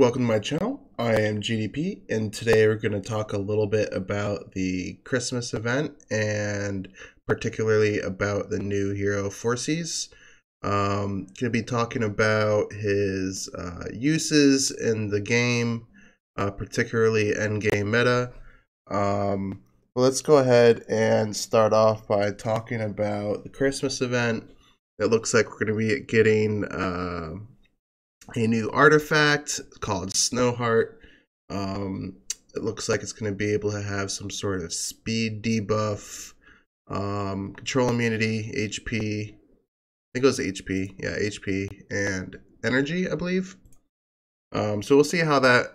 Welcome to my channel. I am GDP, and today we're going to talk a little bit about the Christmas event and particularly about the new hero Phorcys. Um, going to be talking about his uh, uses in the game, uh, particularly endgame meta. Um, well, let's go ahead and start off by talking about the Christmas event. It looks like we're going to be getting. Uh, a new artifact called Snowheart. Um, it looks like it's going to be able to have some sort of speed debuff, um, control immunity, HP. I think it was HP. Yeah, HP and energy, I believe. Um, so we'll see how that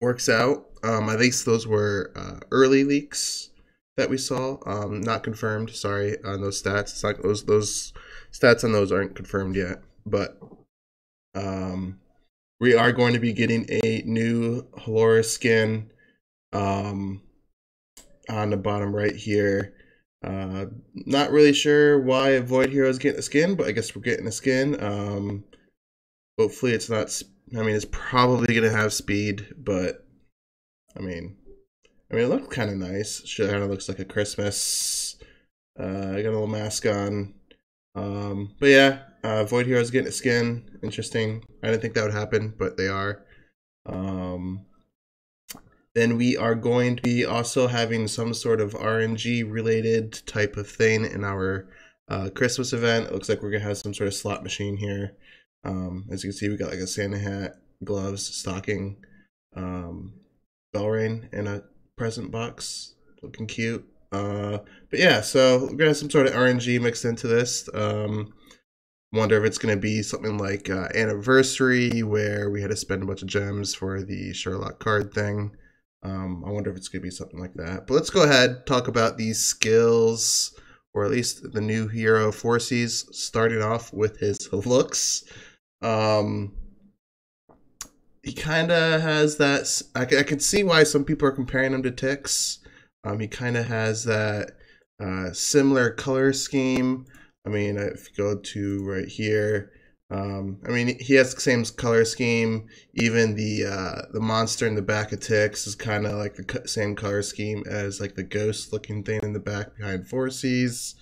works out. Um, at least those were uh, early leaks that we saw, um, not confirmed. Sorry on those stats. It's like those those stats on those aren't confirmed yet, but um, we are going to be getting a new Halora skin um, on the bottom right here. Uh, not really sure why Void Hero is getting a skin, but I guess we're getting a skin. Um, hopefully, it's not. I mean, it's probably gonna have speed, but I mean, I mean, it looks kind of nice. It kind of looks like a Christmas. Uh, I got a little mask on. Um, but yeah, uh, Void Heroes getting a skin. Interesting. I didn't think that would happen, but they are. Um, then we are going to be also having some sort of RNG related type of thing in our uh, Christmas event. It looks like we're gonna have some sort of slot machine here. Um, as you can see, we got like a Santa hat, gloves, stocking, um, ring, and a present box, looking cute. Uh, but yeah, so we're gonna have some sort of RNG mixed into this. Um, wonder if it's gonna be something like uh, anniversary where we had to spend a bunch of gems for the Sherlock card thing. Um, I wonder if it's gonna be something like that. But let's go ahead talk about these skills, or at least the new hero Phorcys. Starting off with his looks. Um, he kind of has that. I, I can see why some people are comparing him to Tix. Um, he kind of has that uh, similar color scheme. I mean, if you go to right here, um, I mean, he has the same color scheme. Even the uh, the monster in the back of Tix is kind of like the same color scheme as like the ghost looking thing in the back behind Phorcys.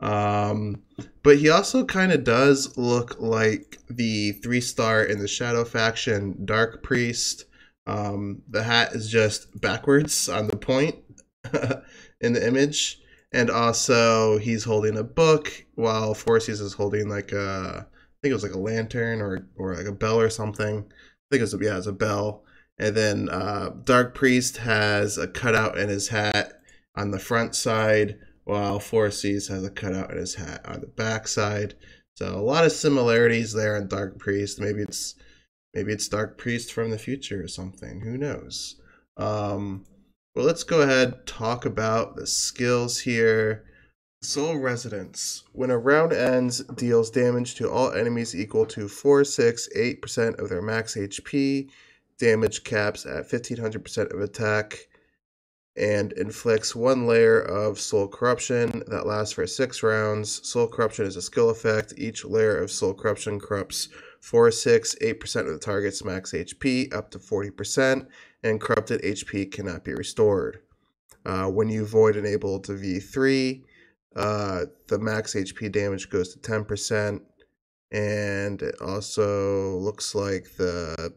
Um, but he also kind of does look like the three star in the Shadow faction Dark Priest. Um, the hat is just backwards on the point, in the image. And also, he's holding a book while Phorcys is holding like a, I think it was like a lantern or or like a bell or something. I think it was yeah, it's a bell. And then uh, Dark Priest has a cutout in his hat on the front side, while Phorcys has a cutout in his hat on the back side. So a lot of similarities there in Dark Priest. Maybe it's maybe it's Dark Priest from the future or something. Who knows? Um, well, let's go ahead talk about the skills here. Soul Resonance. When a round ends, deals damage to all enemies equal to 4, 6, 8% of their max HP. Damage caps at 1500% of attack. And inflicts one layer of Soul Corruption that lasts for 6 rounds. Soul Corruption is a skill effect. Each layer of Soul Corruption corrupts 4, 6, 8% of the target's max HP up to 40% and corrupted HP cannot be restored. Uh, when you void enable to V3, uh, the max HP damage goes to 10%, and it also looks like the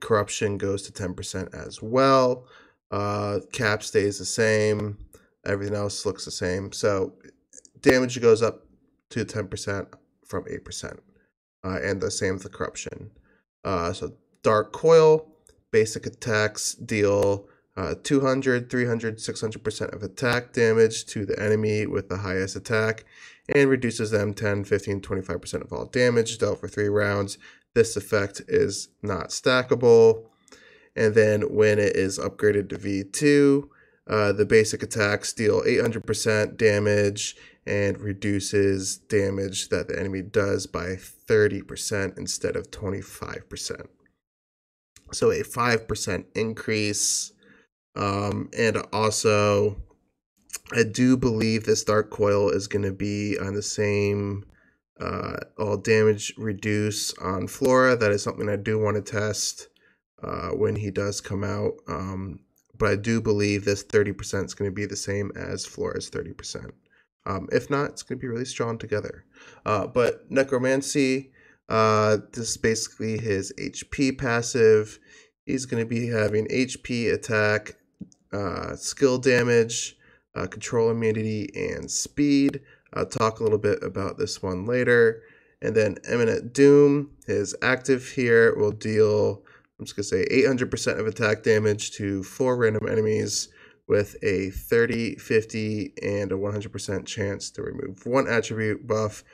corruption goes to 10% as well. Uh, cap stays the same, everything else looks the same. So damage goes up to 10% from 8%, uh, and the same with the corruption. Uh, so Dark Coil basic attacks deal uh, 200, 300, 600% of attack damage to the enemy with the highest attack and reduces them 10, 15, 25% of all damage dealt for three rounds. This effect is not stackable. And then when it is upgraded to V2, uh, the basic attacks deal 800% damage and reduces damage that the enemy does by 30% instead of 25%. So a 5% increase. Um, and also, I do believe this Dark Coil is going to be on the same uh, all damage reduce on Flora. That is something I do want to test uh, when he does come out. Um, but I do believe this 30% is going to be the same as Flora's 30%. Um, if not, it's going to be really strong together. Uh, but Necromancy, uh, this is basically his HP passive. He's going to be having HP, attack, uh, skill damage, uh, control immunity, and speed. I'll talk a little bit about this one later. And then Imminent Doom, his active here will deal, I'm just going to say 800% of attack damage to four random enemies with a 30, 50, and a 100% chance to remove one attribute buff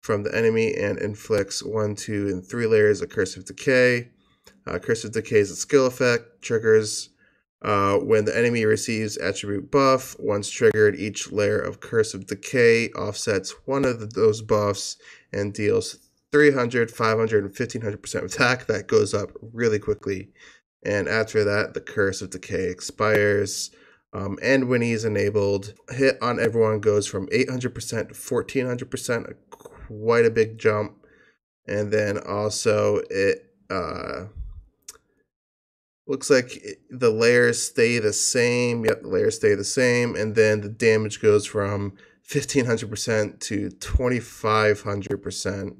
from the enemy and inflicts one, two, and three layers of Curse of Decay. Uh, Curse of Decay is a skill effect, triggers uh, when the enemy receives attribute buff. Once triggered, each layer of Curse of Decay offsets one of the, those buffs and deals 300, 500, and 1500% attack. That goes up really quickly. And after that, the Curse of Decay expires. Um, and when he's enabled, hit on everyone goes from 800% to 1400%, quite a big jump. And then also it uh, looks like the layers stay the same. Yep, the layers stay the same. And then the damage goes from 1500% to 2500%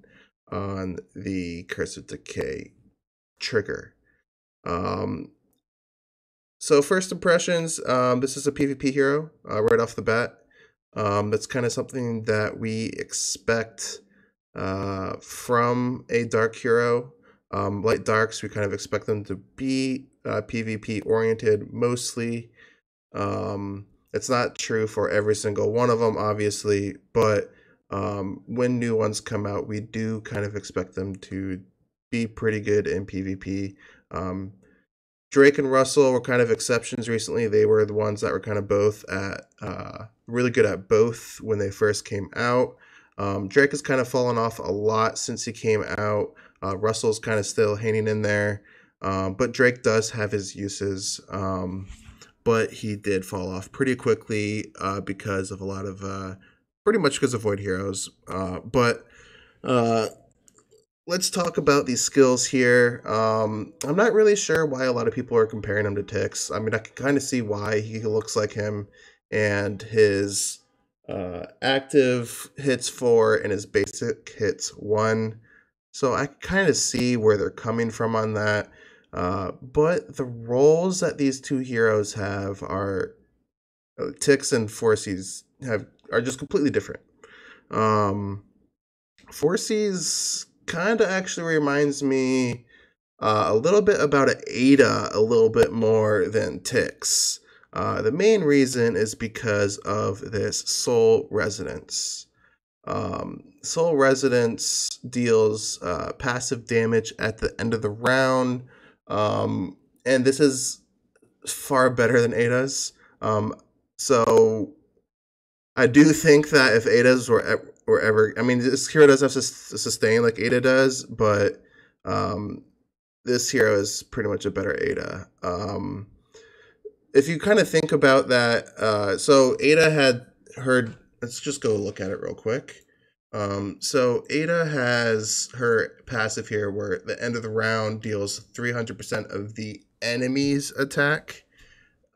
on the Curse of Decay trigger. Um, so first impressions, um, this is a PvP hero uh, right off the bat. Um, that's kind of something that we expect uh, from a dark hero. Um, light darks, we kind of expect them to be uh, PvP oriented mostly. Um, it's not true for every single one of them, obviously, but um, when new ones come out, we do kind of expect them to be pretty good in PvP. Um, Drake and Russell were kind of exceptions recently. They were the ones that were kind of both at uh, really good at both when they first came out. Um, Drake has kind of fallen off a lot since he came out. Uh, Russell's kind of still hanging in there, um, but Drake does have his uses. Um, but he did fall off pretty quickly uh, because of a lot of, uh, pretty much because of Void Heroes. Uh, but uh, let's talk about these skills here. Um, I'm not really sure why a lot of people are comparing him to Tix. I mean, I can kind of see why he looks like him, and his uh, active hits four and his basic hits one. So I kind of see where they're coming from on that. Uh, but the roles that these two heroes have are uh, Tix and Phorcys have are just completely different. Um, Phorcys kind of actually reminds me uh, a little bit about Ada a little bit more than Tix. Uh, the main reason is because of this Soul Resonance. Um, Soul Resonance deals uh, passive damage at the end of the round, um, and this is far better than Ada's. Um, so I do think that if Ada's were or ever. I mean, this hero does have sustain like Ada does, but um, this hero is pretty much a better Ada. Um, if you kind of think about that, uh, so Ada had heard. Let's just go look at it real quick. Um, so Ada has her passive here, where the end of the round deals 300% of the enemy's attack.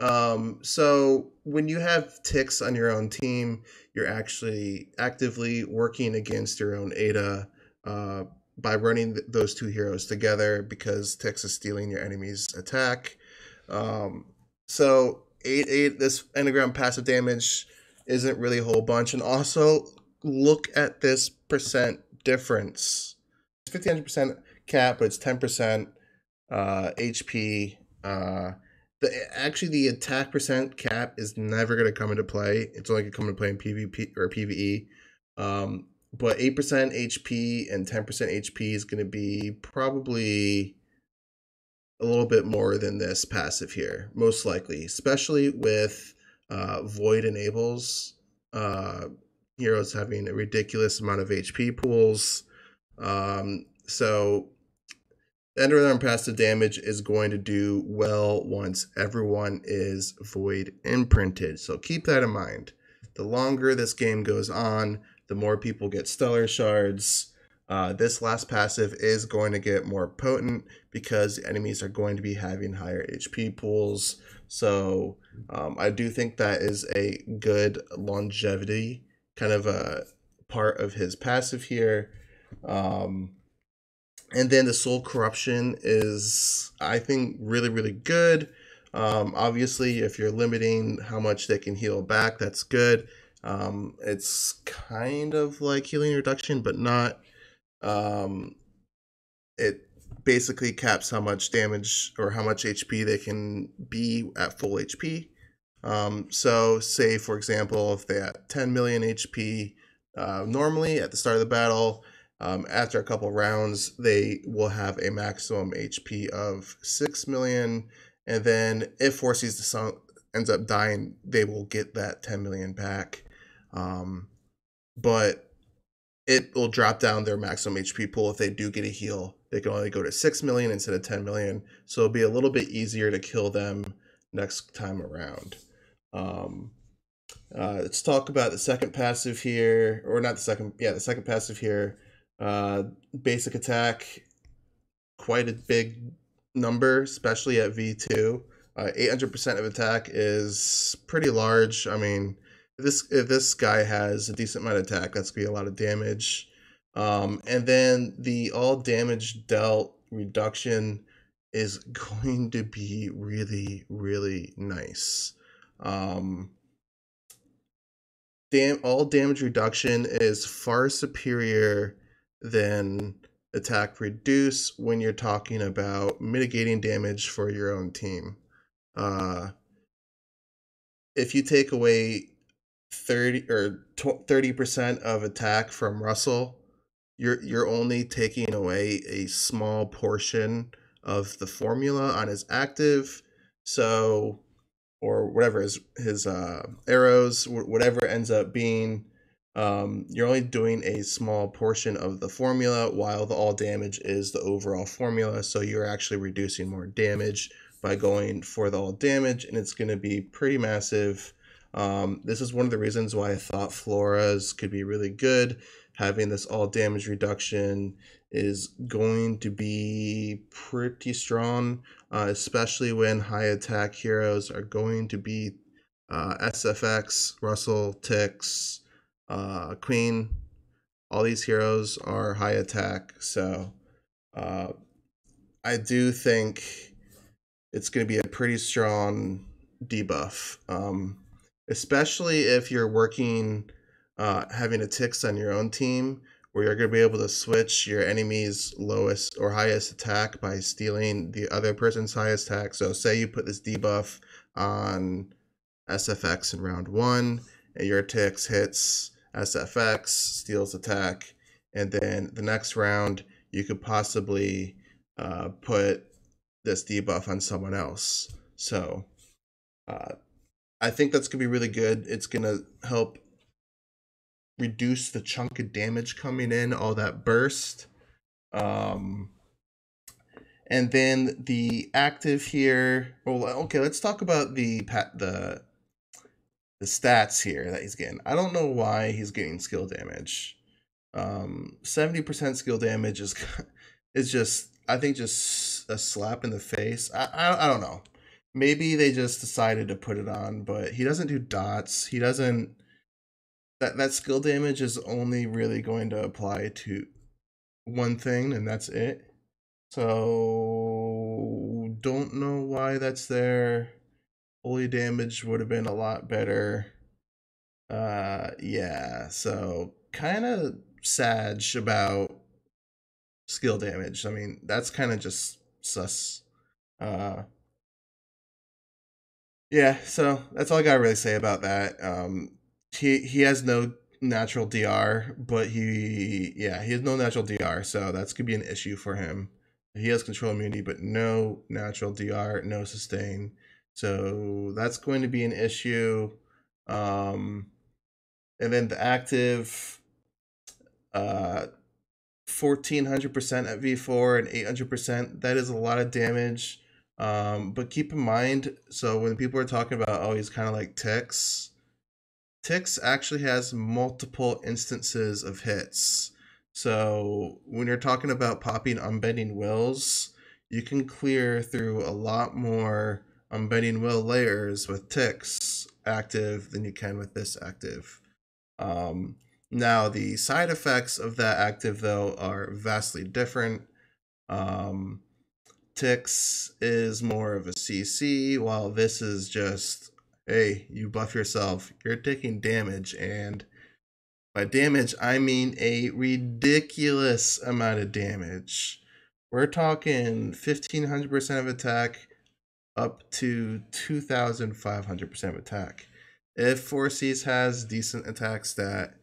Um, so when you have Tix on your own team, you're actually actively working against your own Ada uh, by running th- those two heroes together because Tix is stealing your enemy's attack. Um, so eight eight this enneagram passive damage isn't really a whole bunch, and also look at this percent difference. It's fifteen hundred percent cap, but it's ten percent uh, HP. Uh, the actually the attack percent cap is never going to come into play. It's only going to come into play in PvP or PvE. Um, but eight percent HP and ten percent HP is going to be probably a little bit more than this passive here, most likely, especially with uh, Void enables uh, heroes having a ridiculous amount of HP pools. Um, so Enderarm passive damage is going to do well once everyone is void imprinted. So keep that in mind. The longer this game goes on, the more people get stellar shards. Uh, this last passive is going to get more potent because enemies are going to be having higher HP pools. So um, I do think that is a good longevity kind of a part of his passive here. Um, and then the soul corruption is, I think, really, really good. Um, obviously, if you're limiting how much they can heal back, that's good. Um, it's kind of like healing reduction, but not. Um, it basically caps how much damage or how much HP they can be at full HP. Um, so, say for example, if they have 10 million HP uh, normally at the start of the battle, um, after a couple rounds, they will have a maximum HP of 6 million. And then if Phorcys the Sun ends up dying, they will get that 10 million back. Um, but it will drop down their maximum HP pool if they do get a heal. They can only go to 6 million instead of 10 million. So it'll be a little bit easier to kill them next time around. Um, uh, let's talk about the second passive here, or not the second, yeah, the second passive here. Uh, basic attack, quite a big number, especially at V2. Uh, 800% of attack is pretty large. I mean, this if this guy has a decent amount of attack, that's gonna be a lot of damage. Um, and then the all damage dealt reduction is going to be really really nice. Um, dam- all damage reduction is far superior than attack reduce when you're talking about mitigating damage for your own team. Uh, if you take away 30 or 30% of attack from Russell, you're you're only taking away a small portion of the formula on his active. So or whatever his his uh, arrows, whatever ends up being, um, you're only doing a small portion of the formula, while the all damage is the overall formula. So you're actually reducing more damage by going for the all damage, and it's going to be pretty massive. Um, this is one of the reasons why I thought Flora's could be really good. Having this all damage reduction is going to be pretty strong, uh, especially when high attack heroes are going to be uh, SFX, Russell, Tix, uh, Queen. All these heroes are high attack, so uh, I do think it's going to be a pretty strong debuff, um, especially if you're working uh, having a Tix on your own team where you're going to be able to switch your enemy's lowest or highest attack by stealing the other person's highest attack. So, say you put this debuff on SFX in round one, and your Tix hits SFX, steals attack, and then the next round you could possibly uh, put this debuff on someone else. So, uh, I think that's gonna be really good. It's gonna help reduce the chunk of damage coming in, all that burst. Um, and then the active here. Well, okay, let's talk about the the the stats here that he's getting. I don't know why he's getting skill damage. Um, seventy percent skill damage is is just I think just a slap in the face. I, I I don't know. Maybe they just decided to put it on, but he doesn't do dots. He doesn't that that skill damage is only really going to apply to one thing and that's it. So don't know why that's there. Holy damage would have been a lot better. Uh yeah, so kind of sad about skill damage. I mean, that's kind of just sus. Uh yeah, so that's all I gotta really say about that. Um he he has no natural DR, but he yeah he has no natural DR, so that's gonna be an issue for him. He has control immunity, but no natural DR, no sustain, so that's going to be an issue. Um, and then the active, uh, fourteen hundred percent at V four and eight hundred percent. That is a lot of damage. Um, but keep in mind, so when people are talking about, oh, he's kind of like Tix, Tix actually has multiple instances of hits. So when you're talking about popping unbending wills, you can clear through a lot more unbending will layers with Tix active than you can with this active. Um, now the side effects of that active though are vastly different. Um, Tix is more of a CC, while this is just hey, you buff yourself, you're taking damage. And by damage, I mean a ridiculous amount of damage. We're talking 1500% of attack up to 2500% of attack. If Phorcys has decent attack stat,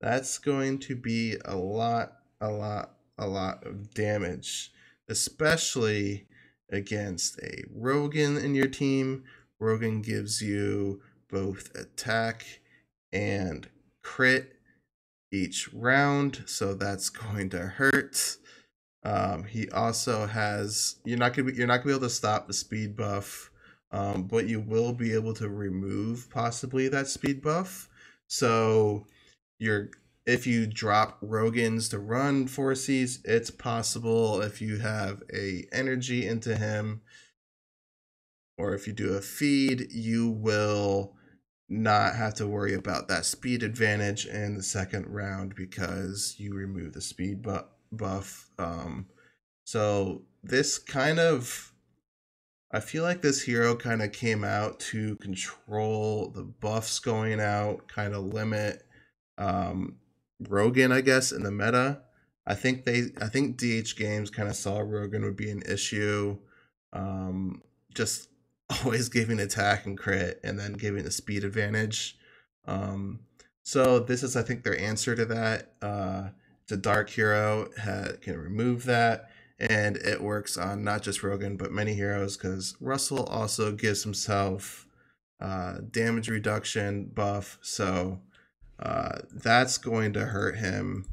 that's going to be a lot, a lot, a lot of damage, especially against a Rogan in your team Rogan gives you both attack and crit each round, so that's going to hurt. Um, he also has you're not gonna be, you're not gonna be able to stop the speed buff, um, but you will be able to remove possibly that speed buff. So you're if you drop Rogans to run Phorcys, it's possible if you have a energy into him or if you do a feed, you will not have to worry about that speed advantage in the second round because you remove the speed bu- buff. Um, so this kind of, I feel like this hero kind of came out to control the buffs going out, kind of limit um, Rogan, I guess, in the meta. I think they, I think DH Games kind of saw Rogan would be an issue. Um, just always giving attack and crit and then giving the speed advantage. Um, so this is, I think, their answer to that. Uh, the Dark Hero ha- can remove that, and it works on not just Rogan but many heroes because Russell also gives himself uh, damage reduction buff, so uh, that's going to hurt him.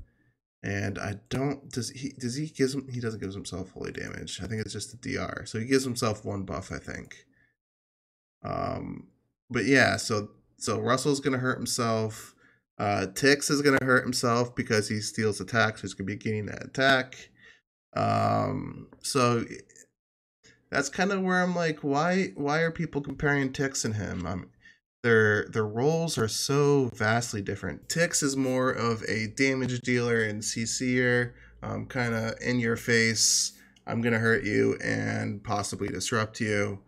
And I don't does he does he gives him he doesn't give himself fully damage. I think it's just the DR. So he gives himself one buff, I think. Um, but yeah, so so Russell's gonna hurt himself. Uh, Tix is gonna hurt himself because he steals attacks. So he's gonna be getting that attack. Um, so that's kind of where I'm like, why why are people comparing Tix and him? Um, their their roles are so vastly different. Tix is more of a damage dealer and CCer, um, kind of in your face. I'm gonna hurt you and possibly disrupt you.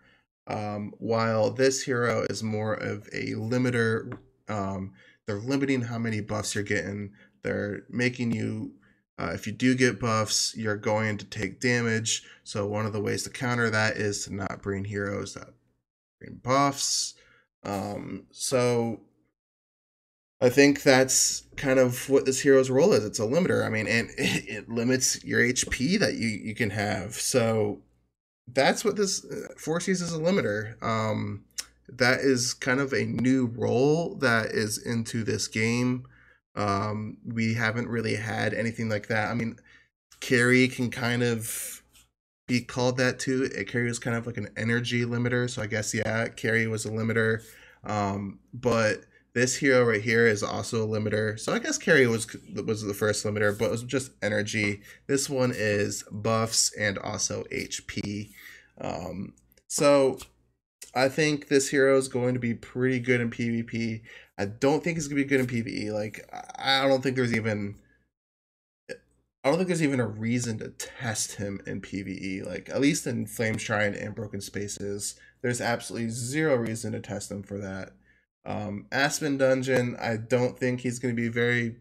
Um, while this hero is more of a limiter, um, they're limiting how many buffs you're getting. They're making you, uh, if you do get buffs, you're going to take damage. So one of the ways to counter that is to not bring heroes that bring buffs. Um, so I think that's kind of what this hero's role is. It's a limiter. I mean, and it, it limits your HP that you, you can have. So that's what this uh, Phorcys is a limiter. Um, that is kind of a new role that is into this game. Um, we haven't really had anything like that. I mean, Carrie can kind of be called that too. Carrie was kind of like an energy limiter, so I guess yeah, Carrie was a limiter. Um, but this hero right here is also a limiter. So I guess Carrie was was the first limiter, but it was just energy. This one is buffs and also HP. Um, so I think this hero is going to be pretty good in PvP. I don't think he's gonna be good in PvE. Like I don't think there's even I don't think there's even a reason to test him in PvE. Like at least in Flame Shrine and Broken Spaces, there's absolutely zero reason to test him for that. Um, Aspen Dungeon, I don't think he's going to be very.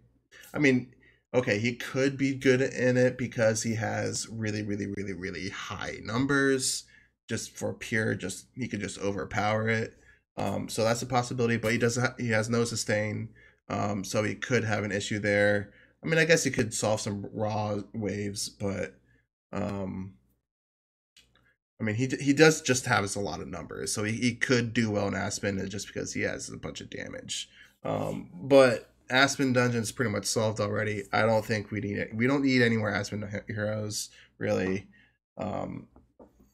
I mean, okay, he could be good in it because he has really, really, really, really high numbers. Just for pure, just he could just overpower it. Um, so that's a possibility, but he doesn't. Ha- he has no sustain, um, so he could have an issue there. I mean, I guess he could solve some raw waves, but um, I mean, he he does just have a lot of numbers, so he, he could do well in Aspen just because he has a bunch of damage. Um, but Aspen Dungeon's pretty much solved already. I don't think we need it. We don't need any more Aspen heroes really. Um,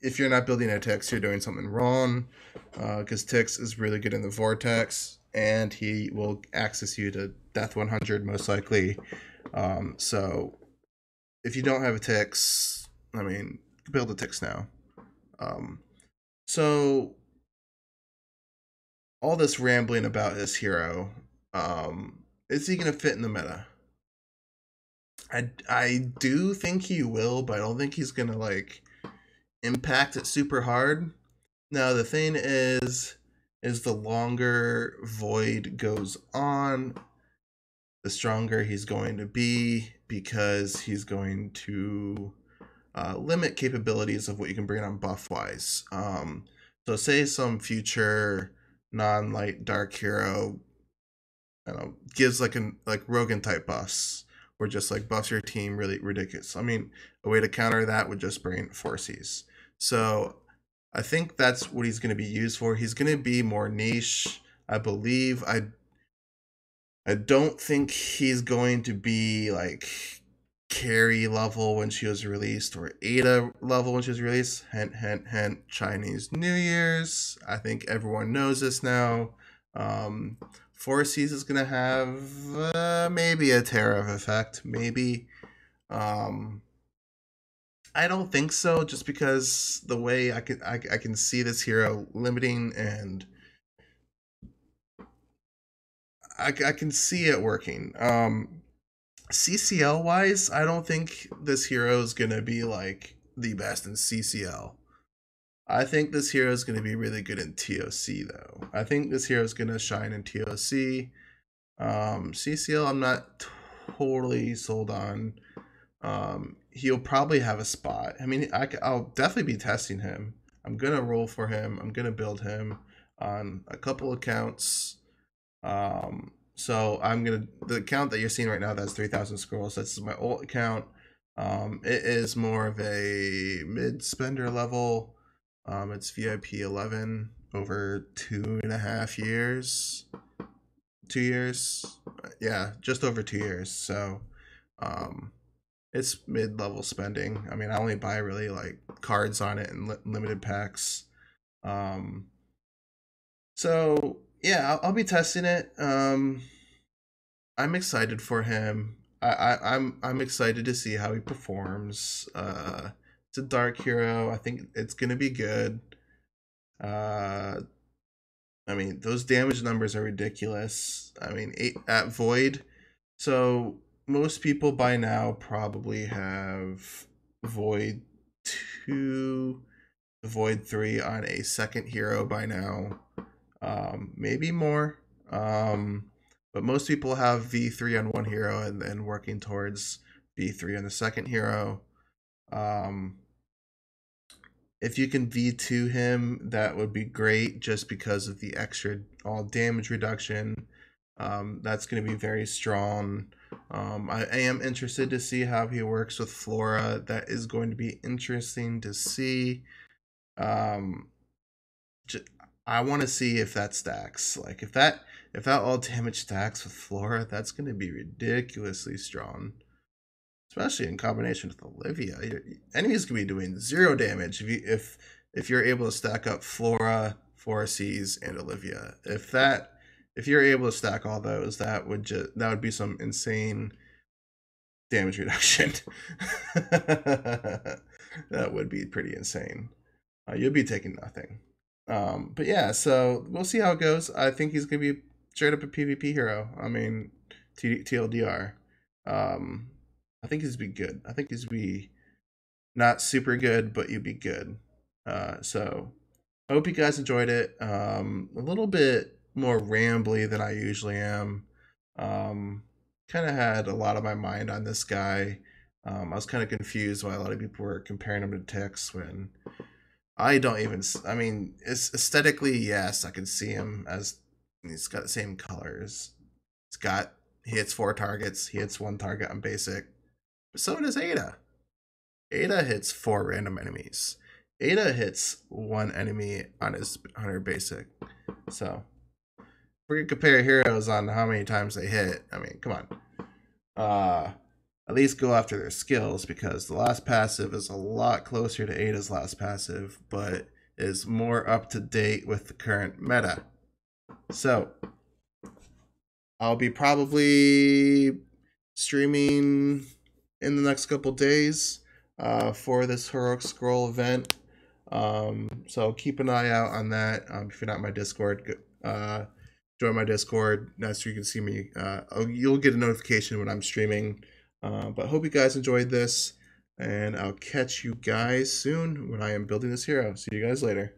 if you're not building a Tix, you're doing something wrong. Because uh, Tix is really good in the Vortex. and he will access you to Death 100 most likely. Um, so if you don't have a Tix, I mean, build a Tix now. Um, so all this rambling about his hero, um, is he going to fit in the meta? I, I do think he will, but I don't think he's going to like impact it super hard. Now the thing is is the longer void goes on, the stronger he's going to be because he's going to uh, limit capabilities of what you can bring on buff wise. Um, so say some future non-light dark hero, I know, gives like an like Rogan type buffs, or just like buffs your team really ridiculous. I mean, a way to counter that would just bring Phorcys. So I think that's what he's going to be used for. He's going to be more niche, I believe. I I don't think he's going to be like Carrie level when she was released or Ada level when she was released. Hint, hint, hint. Chinese New Year's. I think everyone knows this now. Um, Phorcys is gonna have uh, maybe a tariff effect, maybe. Um, I don't think so, just because the way I can I, I can see this hero limiting and I, I can see it working. Um, CCL wise, I don't think this hero is gonna be like the best in CCL. I think this hero is gonna be really good in TOC though. I think this hero is gonna shine in TOC. Um, CCL, I'm not totally sold on. Um, he'll probably have a spot. I mean, I, I'll definitely be testing him. I'm gonna roll for him. I'm gonna build him on a couple accounts. Um, so I'm gonna the account that you're seeing right now that's 3,000 scrolls. That's my old account. Um, it is more of a mid spender level. Um, it's VIP 11 over two and a half years. Two years, yeah, just over two years. So, um, it's mid level spending. I mean, I only buy really like cards on it and li- limited packs. Um, so yeah, I'll, I'll be testing it. Um, I'm excited for him. I, I I'm I'm excited to see how he performs. Uh, it's a dark hero. I think it's gonna be good. Uh, I mean, those damage numbers are ridiculous. I mean, eight at void. So most people by now probably have void two, void three on a second hero by now um, maybe more. Um, but most people have V3 on one hero and then working towards V3 on the second hero. Um, if you can V2 him, that would be great just because of the extra all damage reduction. Um, that's going to be very strong. Um, I, I, am interested to see how he works with Flora. That is going to be interesting to see. Um, I want to see if that stacks. Like if that if that all damage stacks with Flora, that's going to be ridiculously strong. Especially in combination with Olivia. Your enemies can be doing zero damage if you if if you're able to stack up Flora, Phorcys, and Olivia. If that if you're able to stack all those, that would just that would be some insane damage reduction. that would be pretty insane. Uh, you'd be taking nothing. Um, but yeah, so we'll see how it goes. I think he's gonna be straight up a PvP hero. I mean, T- TLDR. Um, I think he's be good. I think he's be not super good, but you'd be good. Uh, so I hope you guys enjoyed it. Um, a little bit more rambly than I usually am. Um, kind of had a lot of my mind on this guy. Um, I was kind of confused why a lot of people were comparing him to Tix when I don't even. I mean, it's aesthetically, yes, I can see him as he's got the same colors. He's got he hits four targets. He hits one target on basic. But so does Ada. Ada hits four random enemies. Ada hits one enemy on his on her basic. So if gonna compare heroes on how many times they hit. I mean, come on. Uh at least go after their skills because the last passive is a lot closer to Ada's last passive, but is more up to date with the current meta. So, I'll be probably streaming in the next couple days uh, for this heroic scroll event. Um, so keep an eye out on that. Um, if you're not my Discord, uh, join my Discord. That's where you can see me. Uh, you'll get a notification when I'm streaming. Uh, but I hope you guys enjoyed this, and I'll catch you guys soon when I am building this hero. See you guys later.